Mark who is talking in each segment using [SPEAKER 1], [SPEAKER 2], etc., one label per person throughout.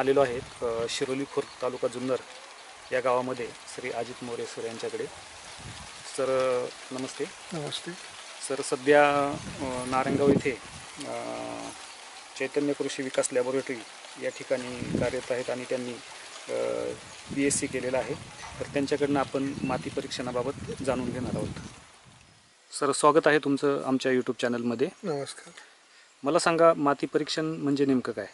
[SPEAKER 1] आलेलो आहेत अ, शिरोली खुर्द तालुका जुन्नर या गावामध्ये श्री अजित मोरे सर यांच्याकडे. सर नमस्ते.
[SPEAKER 2] नमस्ते.
[SPEAKER 1] सर सध्या नारायणगाव येथे चैतन्य कृषी विकास लॅबोरेटरी या ठिकाणी कार्यरत आहेत आणि त्यांनी बी एस सी केलेलं आहे. तर त्यांच्याकडनं आपण माती परीक्षणाबाबत जाणून घेणार आहोत. सर स्वागत आहे तुमचं आमच्या यूट्यूब चॅनलमध्ये
[SPEAKER 2] नमस्कार.
[SPEAKER 1] मला सांगा माती परीक्षण म्हणजे नेमकं काय?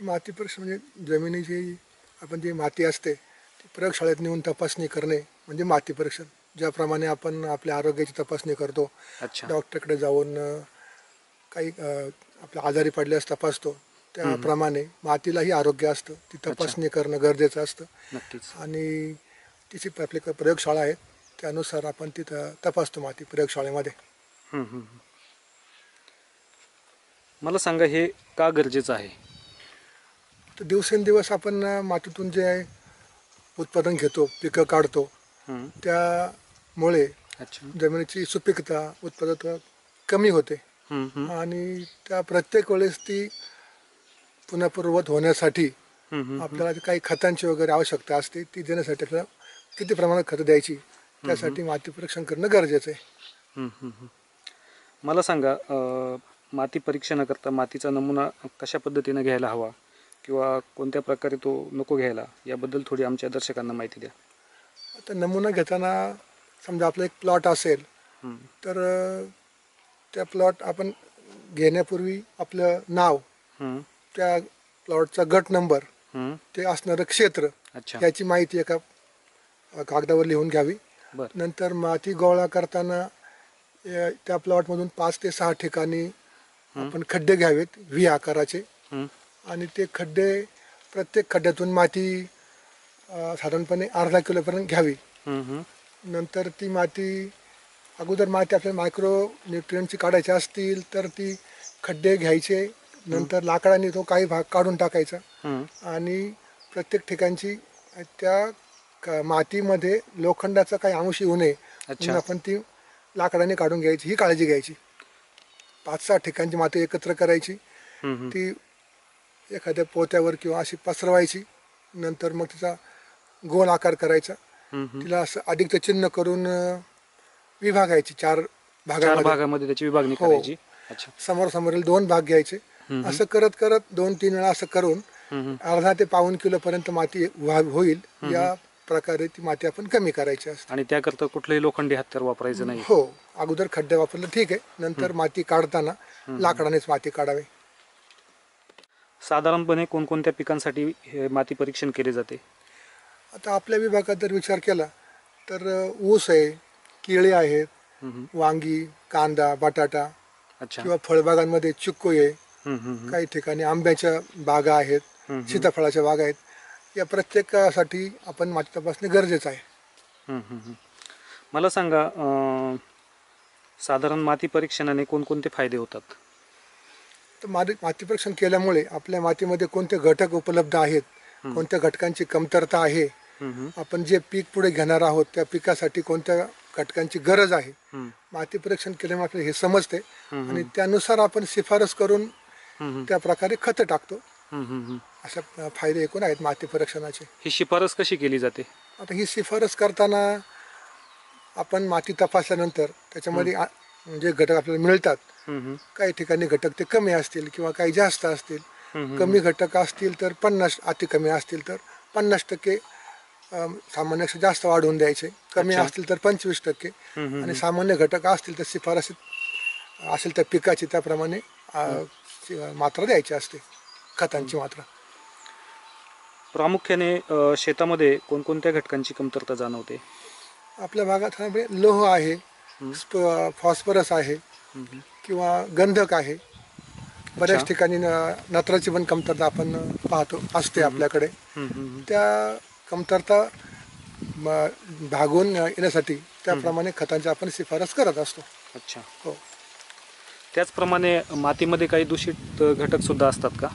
[SPEAKER 2] माती परीक्षण म्हणजे जमिनीची आपण जी माती असते ती प्रयोगशाळेत नेऊन तपासणी करणे म्हणजे माती परीक्षण ज्याप्रमाणे आपण आपल्या आरोग्याची तपासणी करतो डॉक्टरकडे जाऊन काही आपल्या आजारी पडल्यास तपासतो. त्याप्रमाणे मातीलाही आरोग्य असतं. ती तपासणी करणं गरजेचं असतं. आणि तिची आपली प्रयोगशाळा आहे. त्यानुसार आपण तिथं तपासतो माती प्रयोगशाळेमध्ये.
[SPEAKER 1] मला सांगा हे का गरजेचं आहे?
[SPEAKER 2] तर दिवसेंदिवस आपण मातीतून जे आहे उत्पादन घेतो पिकं काढतो. त्यामुळे
[SPEAKER 1] अच्छा.
[SPEAKER 2] जमिनीची सुपीकता उत्पादकता कमी होते. आणि त्या प्रत्येक वेळेस ती पुन्हा पूर्ववत होण्यासाठी आपल्याला काही खतांची वगैरे आवश्यकता असते ती देण्यासाठी आपल्याला किती प्रमाणात खतं द्यायची त्यासाठी माती परीक्षण करणं गरजेचं आहे.
[SPEAKER 1] मला सांगा माती परीक्षणाकरता मातीचा नमुना कशा पद्धतीने घ्यायला हवा? किंवा कोणत्या प्रकारे तो नको घ्यायला याबद्दल थोडी आमच्या दर्शकांना माहिती द्या.
[SPEAKER 2] आता नमुना घेताना समजा आपला एक प्लॉट असेल तर त्या प्लॉट आपण घेण्यापूर्वी आपलं नाव त्या प्लॉटचा गट नंबर. ते असणारं क्षेत्र याची माहिती एका कागदावर लिहून घ्यावी. नंतर माती गोळा करताना त्या प्लॉटमधून पाच ते सहा ठिकाणी आपण खड्डे घ्यावेत व्ही आकाराचे. आणि ते खड्डे प्रत्येक खड्ड्यातून माती साधारणपणे अर्धा किलोपर्यंत घ्यावी. नंतर ती माती अगोदर माती आपल्याला मायक्रो न्यूट्रियनची काढायची असतील तर ती खड्डे घ्यायचे. नंतर लाकडाने तो काही भाग काढून टाकायचा. आणि प्रत्येक ठिकाणची त्या मातीमध्ये लोखंडाचा काही अंश येऊ नये. म्हणून आपण ती लाकडाने काढून घ्यायची. ही काळजी घ्यायची. पाच सहा ठिकाणची माती एकत्र करायची. ती एखाद्या पोत्यावर किंवा अशी पसरवायची नंतर मग तिचा गोल आकार करायचा. तिला असं अधिकचं चिन्ह करून विभागायची चार
[SPEAKER 1] चार
[SPEAKER 2] भागामध्ये.
[SPEAKER 1] त्याची विभागणी
[SPEAKER 2] हो.
[SPEAKER 1] करायची.
[SPEAKER 2] समोर समोरील दोन भाग घ्यायचे. असं करत करत दोन तीन वेळा असं करून अर्धा ते पाऊन किलो पर्यंत माती होईल. या प्रकारे ती माती आपण कमी करायची असते.
[SPEAKER 1] आणि त्याकरता कुठलंही लोखंडी हत्यार वापरायचं नाही.
[SPEAKER 2] हो. अगोदर खड्डे वापरलं ठीक आहे. नंतर माती काढताना लाकडानेच माती काढावी.
[SPEAKER 1] साधारणपणे कोणकोणत्या पिकांसाठी हे माती परीक्षण केले जाते
[SPEAKER 2] आता आपल्या विभागात जर विचार केला तर ऊस आहे केळी आहेत
[SPEAKER 1] हम्म,
[SPEAKER 2] वांगी कांदा बटाटा
[SPEAKER 1] अच्छा
[SPEAKER 2] किंवा फळबागांमध्ये चिक्कू आहे
[SPEAKER 1] हम्म, हम्म, हम्म.
[SPEAKER 2] काही ठिकाणी आंब्याच्या बागा आहेत
[SPEAKER 1] हम्म.
[SPEAKER 2] सीताफळाच्या बागा आहेत या प्रत्येकासाठी आपण माती तपासणे गरजेचं आहे
[SPEAKER 1] हम्म, हम्म, हम्म. मला सांगा अं, साधारण माती परीक्षणाने कोणकोणते फायदे होतात
[SPEAKER 2] तर माती माती परीक्षण केल्यामुळे आपल्या मातीमध्ये कोणते घटक उपलब्ध आहेत? कोणत्या घटकांची कमतरता आहे? आपण जे पीक पुढे घेणार आहोत त्या पिकासाठी कोणत्या घटकांची गरज आहे? माती परीक्षण केल्यामुळे आपल्याला हे समजते. आणि त्यानुसार आपण शिफारस करून त्या प्रकारे खतं टाकतो. अशा फायदे एकूण आहेत माती परीक्षणाचे
[SPEAKER 1] ही शिफारस कशी केली जाते?
[SPEAKER 2] आता ही शिफारस करताना आपण माती तपासल्यानंतर त्याच्यामध्ये जे घटक आपल्याला मिळतात. काही ठिकाणी घटक ते कमी असतील किंवा काही जास्त असतील. कमी घटक असतील तर पन्नास अति कमी असतील तर पन्नास टक्के सामान्यपेक्षा जास्त वाढवून द्यायचे. कमी. असतील तर पंचवीस टक्के. आणि सामान्य घटक असतील तर शिफारसीत असेल त्या पिकाची त्याप्रमाणे मात्रा द्यायची असते. खतांची मात्रा.
[SPEAKER 1] प्रामुख्याने शेतामध्ये कोणकोणत्या घटकांची कमतरता जाणवते?
[SPEAKER 2] आपल्या भागात म्हणजे लोह आहे फॉस्फरस आहे. किंवा गंधक आहे. बऱ्याच. ठिकाणी न- नत्राची पण कमतरता आपण पाहतो असते आपल्याकडे. त्या कमतरता म- भागून येण्यासाठी त्याप्रमाणे खतांची आपण शिफारस करत असतो.
[SPEAKER 1] अच्छा.
[SPEAKER 2] हो.
[SPEAKER 1] त्याचप्रमाणे मातीमध्ये काही दूषित घटक सुद्धा असतात का?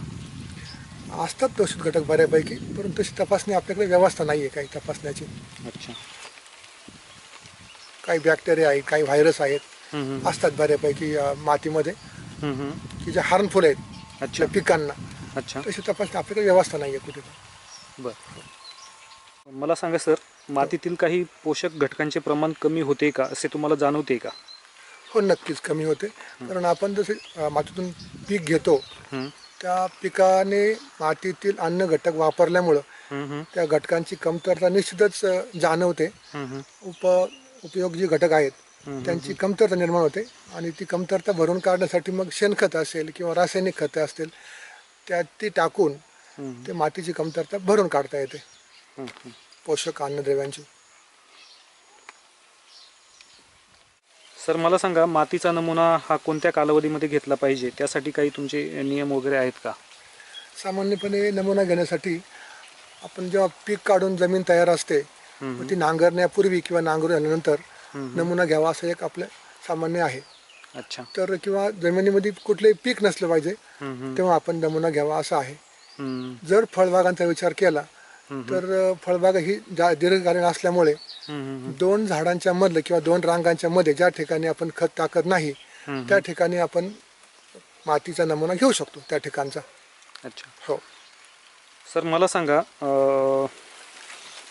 [SPEAKER 2] असतात दूषित घटक बऱ्यापैकी परंतु तशी तपासणी आपल्याकडे व्यवस्था नाही आहे काही तपासण्याची.
[SPEAKER 1] अच्छा.
[SPEAKER 2] काही बॅक्टेरिया आहेत काही व्हायरस आहेत. असतात बऱ्यापैकी मातीमध्ये. की जे हार्मफुल आहेत
[SPEAKER 1] अच्छा.
[SPEAKER 2] पिकांना.
[SPEAKER 1] अच्छा.
[SPEAKER 2] तशी तपासणी आपल्याकडे व्यवस्था नाही आहे कुठे.
[SPEAKER 1] बर. मला सांगा सर मातीतील काही पोषक घटकांचे प्रमाण कमी होते का असे तुम्हाला जाणवते का?
[SPEAKER 2] हो नक्कीच कमी होते. कारण आपण जसे मातीतून पीक घेतो त्या पिकाने मातीतील अन्न घटक वापरल्यामुळं त्या घटकांची कमतरता निश्चितच जाणवते. उप उपयोग जी घटक आहेत त्यांची कमतरता निर्माण होते आणि ती कमतरता भरून काढण्यासाठी मग शेणखत असेल किंवा रासायनिक खतं असतील त्या ती टाकून ते मातीची कमतरता भरून काढता येते. पोषक अन्नद्रव्यांची
[SPEAKER 1] सर मला सांगा मातीचा नमुना हा कोणत्या कालावधीमध्ये घेतला पाहिजे? त्यासाठी काही तुमचे नियम वगैरे आहेत का?
[SPEAKER 2] सामान्यपणे नमुना घेण्यासाठी आपण जेव्हा पीक काढून जमीन तयार असते ती नांगरण्यापूर्वी किंवा नांगरून झाल्यानंतर नमुना घ्यावा असं एक आपलं सामान्य आहे.
[SPEAKER 1] अच्छा.
[SPEAKER 2] तर किंवा जमिनीमध्ये कुठलेही पीक नसलं पाहिजे तेव्हा आपण नमुना घ्यावा असं आहे. जर फळबागांचा विचार केला तर फळबाग ही दीर्घकालीन असल्यामुळे दोन झाडांच्या मधलं किंवा दोन रांगांच्या मध्ये ज्या ठिकाणी आपण खत टाकत नाही त्या ठिकाणी आपण मातीचा नमुना घेऊ शकतो त्या ठिकाणचा.
[SPEAKER 1] अच्छा.
[SPEAKER 2] हो.
[SPEAKER 1] सर मला सांगा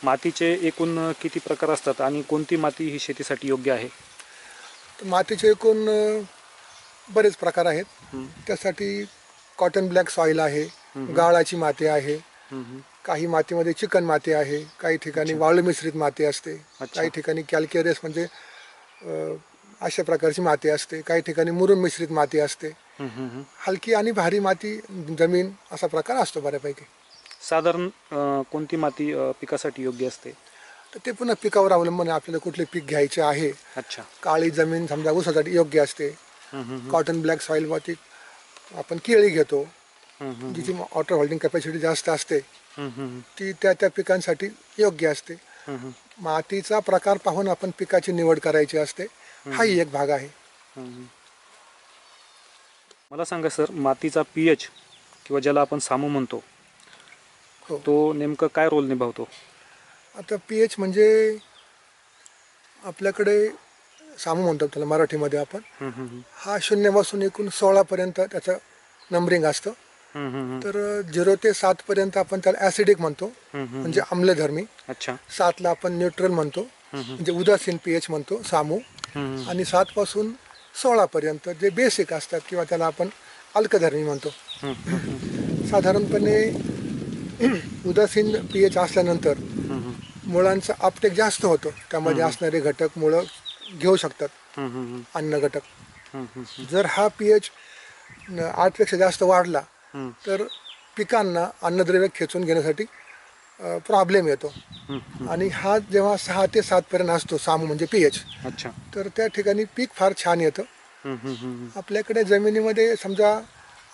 [SPEAKER 1] मातीचे एकूण किती प्रकार असतात आणि कोणती माती ही शेतीसाठी योग्य आहे?
[SPEAKER 2] मातीचे एकूण बरेच प्रकार आहेत. त्यासाठी कॉटन ब्लॅक सॉईल आहे गाळाची माती आहे. काही मातीमध्ये चिकन माती आहे काही ठिकाणी वाळू मिश्रित माती असते काही ठिकाणी कॅल्केरियस म्हणजे अशा प्रकारची माती असते काही ठिकाणी मुरुम मिश्रित माती असते. हलकी आणि भारी माती जमीन असा प्रकार असतो बऱ्यापैकी.
[SPEAKER 1] साधारण कोणती माती पिकासाठी योग्य असते?
[SPEAKER 2] तर ते पुन्हा पिकावर अवलंबून आहे. आपल्याला कुठले पीक घ्यायचे आहे?
[SPEAKER 1] अच्छा.
[SPEAKER 2] काळी जमीन समजा ऊसासाठी योग्य असते. कॉटन ब्लॅक सॉईल माती आपण केळी घेतो. जिची वॉटर होल्डिंग कॅपॅसिटी जास्त असते ती त्या त्या पिकांसाठी योग्य असते. मातीचा प्रकार पाहून आपण पिकाची निवड करायची असते. हाही एक भाग आहे.
[SPEAKER 1] मला सांगा सर मातीचा पी एच किंवा ज्याला आपण सामू म्हणतो
[SPEAKER 2] हो
[SPEAKER 1] तो नेमकं काय रोल निभावतो
[SPEAKER 2] आता पी एच म्हणजे आपल्याकडे सामू म्हणतो त्याला मराठीमध्ये आपण
[SPEAKER 1] हं, हं, हं.
[SPEAKER 2] हा शून्यापासून एकूण सोळापर्यंत त्याचं नंबरिंग असतं. तर झिरो ते सातपर्यंत आपण त्याला ॲसिडिक म्हणतो. म्हणजे आम्लधर्मी
[SPEAKER 1] अच्छा
[SPEAKER 2] सातला आपण न्यूट्रल म्हणतो म्हणजे उदासीन पी एच म्हणतो सामू
[SPEAKER 1] हं, हं.
[SPEAKER 2] आणि सातपासून सोळापर्यंत जे बेसिक असतात किंवा त्याला आपण अल्कधर्मी म्हणतो. साधारणपणे उदासीन पी एच असल्यानंतर. मुळांचं अपटेक जास्त होतं. त्यामध्ये असणारे घटक मुळं घेऊ शकतात. अन्न घटक. जर हा पी एच आठपेक्षा जास्त वाढला. तर पिकांना अन्नद्रव्य खेचून घेण्यासाठी प्रॉब्लेम येतो. आणि हा जेव्हा सहा ते सातपर्यंत असतो सामू म्हणजे पी एच तर त्या ठिकाणी पीक फार छान येतं. आपल्याकडे जमिनीमध्ये समजा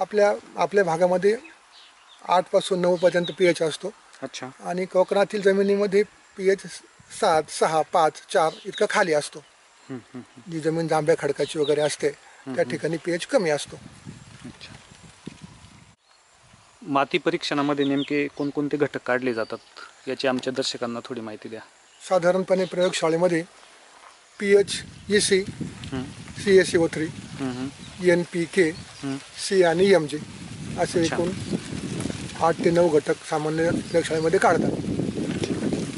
[SPEAKER 2] आपल्या आपल्या भागामध्ये आठपासून नऊपर्यंत पी एच असतो.
[SPEAKER 1] अच्छा.
[SPEAKER 2] आणि कोकणातील जमिनीमध्ये पी एच सात सहा पाच चार इतका खाली असतो. जी जमीन जांभ्या खडकाची वगैरे असते त्या ठिकाणी पी एच कमी असतो.
[SPEAKER 1] अच्छा. माती परीक्षणामध्ये नेमके कोणकोणते घटक काढले जातात याची आमच्या दर्शकांना थोडी माहिती द्या.
[SPEAKER 2] साधारणपणे प्रयोगशाळेमध्ये P H E C C S C O three N P K. C आणि एम जी असे. एकूण आठ ते नऊ घटक सामान्य प्रयोगशाळेमध्ये काढतात.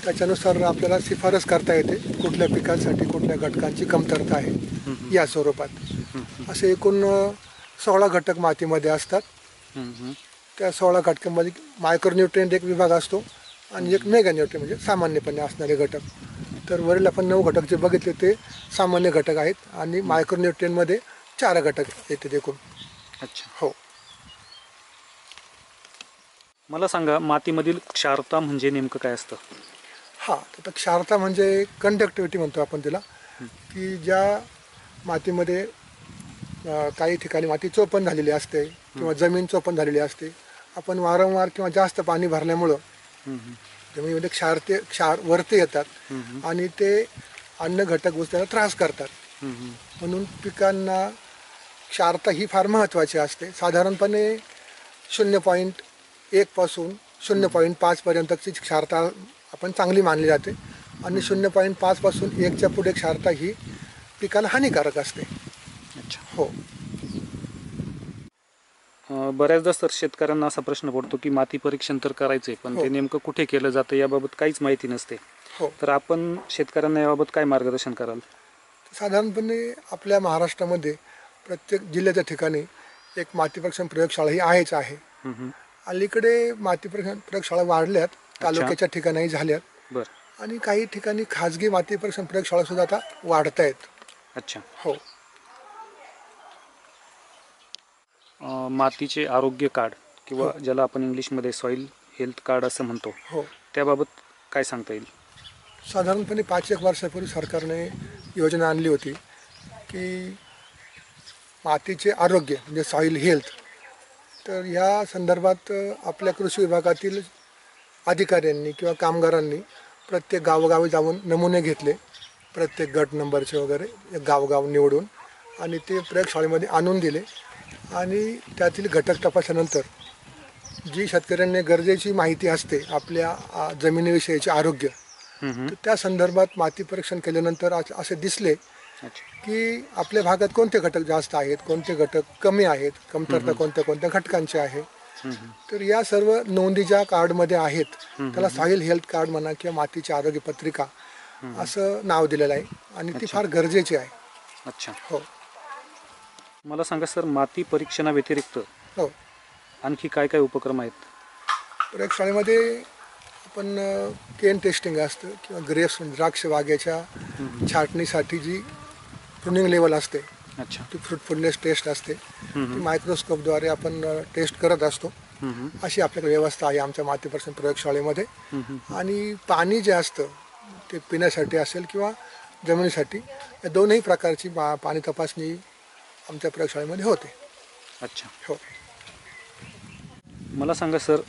[SPEAKER 2] त्याच्यानुसार आपल्याला शिफारस करता येते कुठल्या पिकांसाठी कुठल्या घटकांची कमतरता आहे या स्वरूपात. असे एकूण सोळा घटक मातीमध्ये असतात. त्या सोळा घटकांमध्ये मायक्रोन्युट्रिएंट एक विभाग असतो आणि एक मेगा न्यूट्रिएंट म्हणजे सामान्यपणे असणारे घटक. तर वरील आपण नऊ घटक जे बघितले ते सामान्य घटक आहेत आणि मायक्रोन्युट्रिएंटमध्ये चार घटक येतात एकूण.
[SPEAKER 1] अच्छा.
[SPEAKER 2] हो.
[SPEAKER 1] मला सांगा मातीमधील क्षारता म्हणजे नेमकं काय असतं?
[SPEAKER 2] हां तर क्षारता म्हणजे कंडक्टिव्हिटी म्हणतो आपण तिला. की ज्या मातीमध्ये अ, काही ठिकाणी माती चोपण झालेली असते किंवा जमीन चोपण झालेली असते आपण वारंवार किंवा जास्त पाणी भरल्यामुळं. जमिनीमध्ये क्षारते क्षार वरते येतात आणि ते अन्न घटक उचलायला त्रास करतात. म्हणून पिकांना क्षारता ही फार महत्त्वाची असते. साधारणपणे शून्य पॉईंट एकपासून शून्य पॉईंट पाचपर्यंतची क्षारता आपण चांगली मानली जाते. आणि शून्य पॉईंट पाचपासून एकच्या पुढे क्षारता ही पिकाला हानिकारक असते.
[SPEAKER 1] अच्छा.
[SPEAKER 2] हो.
[SPEAKER 1] बऱ्याचदा सर शेतकऱ्यांना असा प्रश्न पडतो की माती परीक्षण तर करायचंय पण
[SPEAKER 2] हो.
[SPEAKER 1] ते नेमकं कुठे केलं जातं याबाबत काहीच माहिती नसते.
[SPEAKER 2] हो.
[SPEAKER 1] तर आपण शेतकऱ्यांना याबाबत काय मार्गदर्शन कराल?
[SPEAKER 2] साधारणपणे आपल्या महाराष्ट्रामध्ये प्रत्येक जिल्ह्याच्या ठिकाणी एक माती परीक्षण प्रयोगशाळा ही आहेच आहे.
[SPEAKER 1] हं, हं.
[SPEAKER 2] अलीकडे माती परीक्षण प्रयोगशाळा वाढल्यात तालुक्याच्या ठिकाणीही झाल्यात.
[SPEAKER 1] बरं.
[SPEAKER 2] आणि काही ठिकाणी खाजगी माती परीक्षण प्रयोगशाळा सुद्धा आता वाढत आहेत
[SPEAKER 1] अच्छा.
[SPEAKER 2] हो.
[SPEAKER 1] अं, मातीचे आरोग्य कार्ड किंवा
[SPEAKER 2] हो.
[SPEAKER 1] ज्याला आपण इंग्लिशमध्ये सॉईल हेल्थ कार्ड असं म्हणतो
[SPEAKER 2] हो.
[SPEAKER 1] त्याबाबत काय सांगता येईल?
[SPEAKER 2] साधारणपणे पाच एक वर्षापूर्वी सरकारने योजना आणली होती की मातीचे आरोग्य म्हणजे सॉईल हेल्थ तर ह्या संदर्भात आपल्या कृषी विभागातील अधिकाऱ्यांनी किंवा कामगारांनी प्रत्येक गावोगावी जाऊन नमुने घेतले प्रत्येक गट नंबरचे वगैरे एक गावगाव निवडून आणि ते प्रयोगशाळेमध्ये आणून दिले आणि त्यातील घटक तपासल्यानंतर जी शेतकऱ्यांनी गरजेची माहिती असते आपल्या जमिनीविषयीचे आरोग्य. तर त्या संदर्भात माती परीक्षण केल्यानंतर असे दिसले की आपल्या भागात कोणते घटक जास्त आहेत कोणते घटक कमी आहेत कमतरता कोणत्या कोणत्या घटकांचे आहे. तर या सर्व नोंदी ज्या कार्डमध्ये आहेत त्याला सॉईल हेल्थ कार्ड म्हणा किंवा मातीची आरोग्य पत्रिका असं नाव दिलेलं आहे आणि ती फार गरजेची आहे.
[SPEAKER 1] अच्छा.
[SPEAKER 2] हो.
[SPEAKER 1] मला सांगा सर माती परीक्षणाव्यतिरिक्त
[SPEAKER 2] हो.
[SPEAKER 1] आणखी काय काय उपक्रम आहेत?
[SPEAKER 2] प्रयोगशाळेमध्ये आपण केन टेस्टिंग असतं किंवा ग्रेप्स द्राक्ष बागेच्या छाटणीसाठी जी प्रुनिंग लेवल असते.
[SPEAKER 1] अच्छा.
[SPEAKER 2] ती फ्रुटफुलनेस टेस्ट असते. ती मायक्रोस्कोपद्वारे आपण टेस्ट करत असतो. अशी आपल्याकडे व्यवस्था आहे आमच्या माती पर्सेंट प्रयोगशाळेमध्ये. आणि पाणी जे असतं ते पिण्यासाठी असेल किंवा जमिनीसाठी या दोनही प्रकारची पा पाणी तपासणी आमच्या प्रयोगशाळेमध्ये होते.
[SPEAKER 1] अच्छा.
[SPEAKER 2] हो.
[SPEAKER 1] मला सांगा सर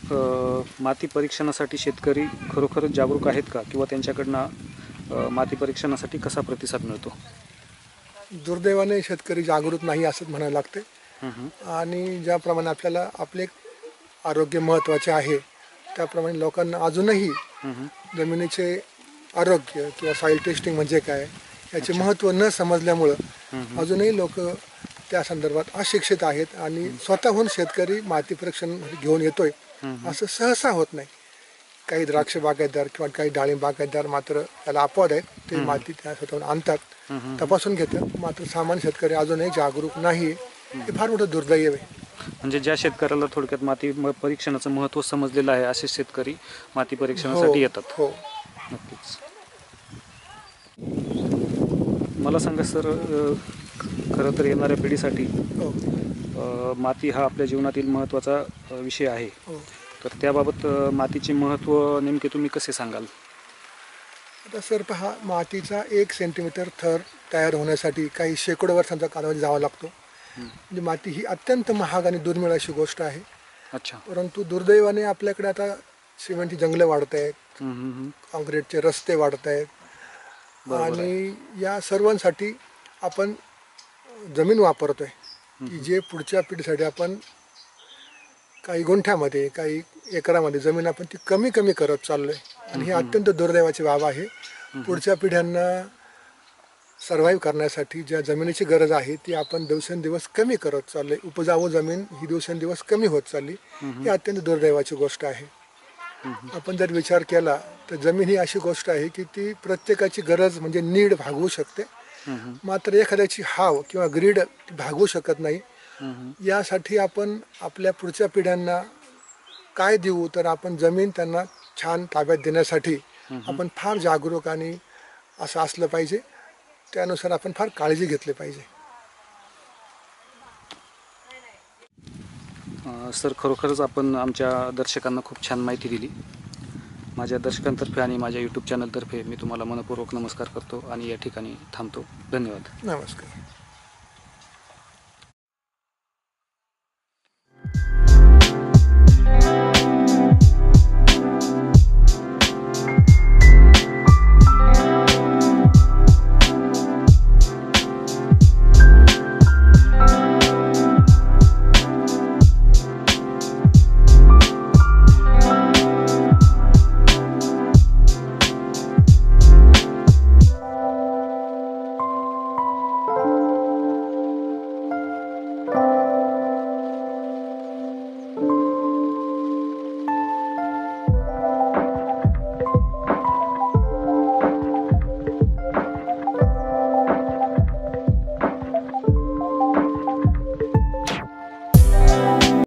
[SPEAKER 1] माती परीक्षणासाठी शेतकरी खरोखरच जागरूक आहेत का? किंवा त्यांच्याकडनं माती परीक्षणासाठी कसा प्रतिसाद मिळतो?
[SPEAKER 2] दुर्दैवाने शेतकरी जागृत नाही असंच म्हणायला लागते. आणि ज्याप्रमाणे आपल्याला आपले आरोग्य महत्त्वाचे आहे त्याप्रमाणे लोकांना अजूनही. जमिनीचे आरोग्य किंवा सॉईल टेस्टिंग म्हणजे काय याचे महत्त्व न समजल्यामुळं अजूनही लोक त्या संदर्भात अशिक्षित आहेत आणि स्वतःहून शेतकरी माती परीक्षण घेऊन येतोय असं सहसा होत नाही. काही द्राक्ष बागायतदार किंवा काही डाळिंब बागायतदार मात्र त्याला अपवाद आहेत. ते माती त्या स्वतःहून आणतात. तपासून घेतात. मात्र सामान्य शेतकरी अजूनही जागरूक नाही हे फार मोठं दुर्दैव आहे.
[SPEAKER 1] म्हणजे ज्या शेतकऱ्याला थोडक्यात माती परीक्षणाचं महत्त्व समजलेलं आहे असे शेतकरी माती परीक्षणासाठी येतात.
[SPEAKER 2] हो.
[SPEAKER 1] नक्कीच. मला सांगा सर खरं तर येणाऱ्या पिढीसाठी
[SPEAKER 2] हो.
[SPEAKER 1] माती हा आपल्या जीवनातील महत्त्वाचा विषय आहे.
[SPEAKER 2] हो.
[SPEAKER 1] तर त्याबाबत मातीचे महत्त्व नेमके तुम्ही कसे सांगाल?
[SPEAKER 2] आता सर पहा मातीचा एक सेंटीमीटर थर तयार होण्यासाठी काही शेकडो वर्षांचा कालावधी जावा लागतो. म्हणजे माती ही अत्यंत महाग आणि दुर्मिळ अशी गोष्ट आहे.
[SPEAKER 1] अच्छा.
[SPEAKER 2] परंतु दुर्दैवाने आपल्याकडे आता सिमेंटची जंगलं वाढत आहेत. काँक्रीटचे रस्ते वाढत आहेत. आणि या सर्वांसाठी आपण जमीन वापरतोय. की जे पुढच्या पिढीसाठी आपण काही गुंठ्यामध्ये काही एकरामध्ये जमीन आपण ती कमी कमी करत चाललोय. आणि ही अत्यंत दुर्दैवाची बाब आहे. पुढच्या पिढ्यांना सर्व्हाइव्ह करण्यासाठी ज्या जमिनीची गरज आहे ती आपण दिवसेंदिवस कमी करत चाललोय. उपजाऊ जमीन ही दिवसेंदिवस कमी होत चालली. ही अत्यंत दुर्दैवाची गोष्ट आहे. आपण जर विचार केला तर जमीन ही अशी गोष्ट आहे की ती प्रत्येकाची गरज म्हणजे नीड भागवू शकते. मात्र एखाद्याची हाव किंवा ग्रीड भागवू शकत नाही. यासाठी आपण आपल्या पुढच्या पिढ्यांना काय देऊ तर आपण जमीन त्यांना छान ताब्यात देण्यासाठी आपण फार जागरूक आणि असं असलं पाहिजे. त्यानुसार आपण फार काळजी घेतली पाहिजे.
[SPEAKER 1] सर खरोखरच आपण आमच्या दर्शकांना खूप छान माहिती दिली. माझ्या दर्शकांतर्फे आणि माझ्या यूट्यूब चॅनलतर्फे मी तुम्हाला मनपूर्वक नमस्कार करतो आणि या ठिकाणी थांबतो. धन्यवाद.
[SPEAKER 2] नमस्कार.